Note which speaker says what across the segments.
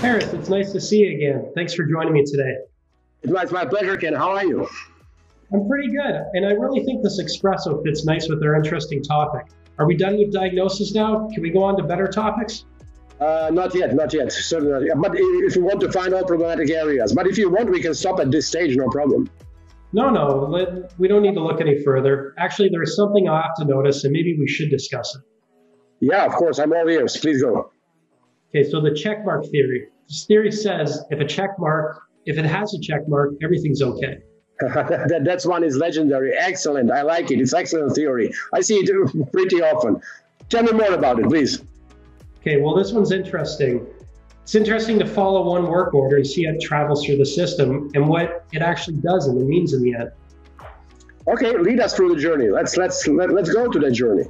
Speaker 1: Harris, it's nice to see you again. Thanks for joining me today.
Speaker 2: It's my pleasure, Ken. How are you?
Speaker 1: I'm pretty good, and I really think this espresso fits nice with our interesting topic. Are we done with diagnosis now? Can we go on to better topics?
Speaker 2: Uh, not yet, not yet. Certainly not. But if you want to find all problematic areas, but if you want, we can stop at this stage, no problem.
Speaker 1: No, no, we don't need to look any further. Actually, there is something I have to notice, and maybe we should discuss it.
Speaker 2: Yeah, of course. I'm all ears. Please go.
Speaker 1: Okay, so the checkmark theory. This theory says if a check mark, if it has a check mark, everything's okay.
Speaker 2: that, that's one is legendary. Excellent. I like it. It's excellent theory. I see it pretty often. Tell me more about it, please.
Speaker 1: Okay, well, this one's interesting. It's interesting to follow one work order and see how it travels through the system and what it actually does and it means in the end.
Speaker 2: Okay, lead us through the journey. Let's let's let, let's go to that journey.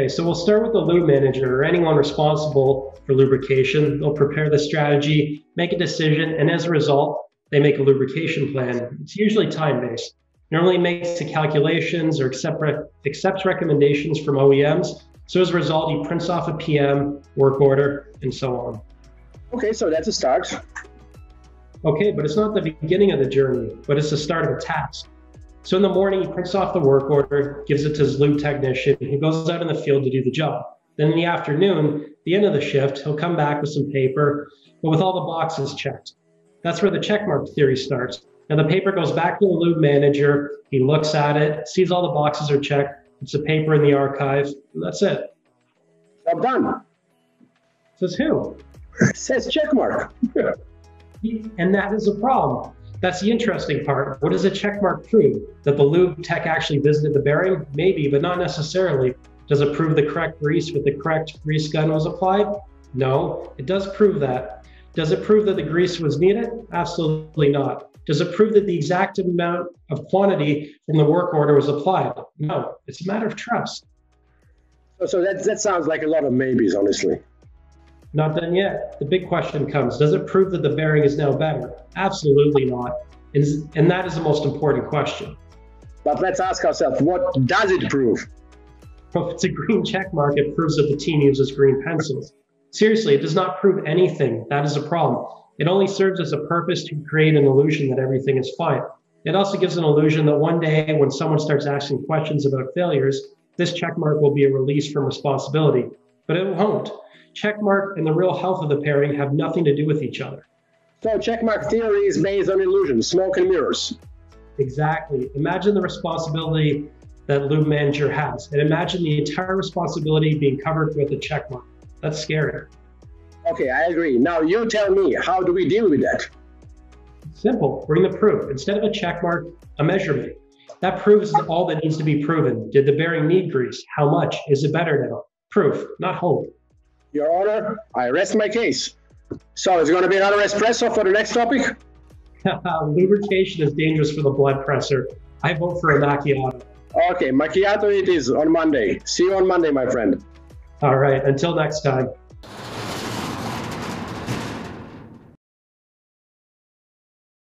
Speaker 1: Okay, so we'll start with the lube manager or anyone responsible for lubrication. They'll prepare the strategy, make a decision, and as a result, they make a lubrication plan. It's usually time based. Normally makes the calculations or accept accepts recommendations from OEMs. So as a result, he prints off a PM, work order, and so on.
Speaker 2: Okay, so that's a start.
Speaker 1: Okay, but it's not the beginning of the journey, but it's the start of a task. So in the morning, he prints off the work order, gives it to his lube technician, who goes out in the field to do the job. Then in the afternoon, the end of the shift, he'll come back with some paper, but with all the boxes checked. That's where the checkmark theory starts. And the paper goes back to the lube manager. He looks at it, sees all the boxes are checked, It's a paper in the archive, and that's it.
Speaker 2: I'm done.
Speaker 1: Says who?
Speaker 2: Says checkmark.
Speaker 1: and that is a problem. That's the interesting part. What does a checkmark prove? That the lube tech actually visited the bearing? Maybe, but not necessarily. Does it prove the correct grease with the correct grease gun was applied? No, it does prove that. Does it prove that the grease was needed? Absolutely not. Does it prove that the exact amount of quantity from the work order was applied? No, it's a matter of trust.
Speaker 2: So that, that sounds like a lot of maybes, honestly.
Speaker 1: Not done yet. The big question comes Does it prove that the bearing is now better? Absolutely not. And and that is the most important question.
Speaker 2: But let's ask ourselves what does it prove?
Speaker 1: If it's a green check mark, it proves that the team uses green pencils. Seriously, it does not prove anything. That is a problem. It only serves as a purpose to create an illusion that everything is fine. It also gives an illusion that one day when someone starts asking questions about failures, this check mark will be a release from responsibility. But it won't checkmark and the real health of the bearing have nothing to do with each other.
Speaker 2: So checkmark theory is based on illusion, smoke and mirrors.
Speaker 1: Exactly. Imagine the responsibility that Lube Manager has, and imagine the entire responsibility being covered with a checkmark. That's scary.
Speaker 2: Okay, I agree. Now you tell me, how do we deal with that?
Speaker 1: Simple. Bring the proof. Instead of a checkmark, a measurement. That proves all that needs to be proven. Did the bearing need grease? How much? Is it better now? Proof, not hope.
Speaker 2: Your Honor, I rest my case. So is going to be another espresso for the next topic?
Speaker 1: Lubrication is dangerous for the blood pressure. I vote for a macchiato.
Speaker 2: Okay, macchiato it is on Monday. See you on Monday, my friend.
Speaker 1: All right, until next time.